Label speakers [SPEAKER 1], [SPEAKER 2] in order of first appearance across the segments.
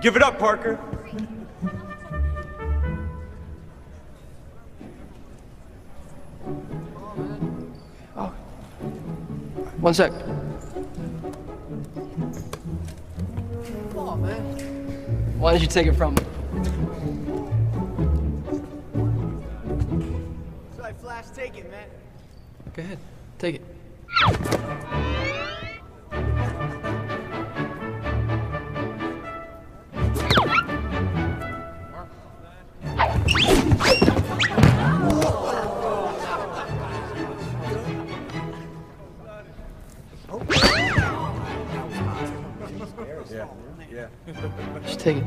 [SPEAKER 1] Give it up, Parker. Oh.
[SPEAKER 2] One sec.
[SPEAKER 3] Come on, man.
[SPEAKER 2] Why don't you take it from me?
[SPEAKER 3] So I flash take it, man.
[SPEAKER 2] Go ahead. Take it. Just take it.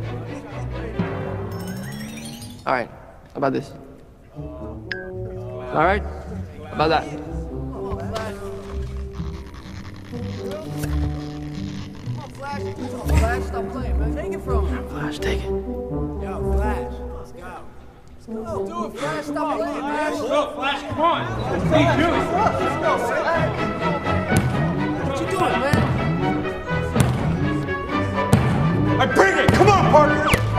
[SPEAKER 2] All right. How about this? All right. How about that?
[SPEAKER 3] Come on, Flash. Stop playing, man. Take it from him.
[SPEAKER 2] Flash, take it.
[SPEAKER 3] Yo, Flash. Let's go. Let's go. Do it, Flash. Stop playing, man.
[SPEAKER 1] Flash, come on. What are?
[SPEAKER 3] Let's go, Flash. What you doing, man? I bring it. Come on, partner.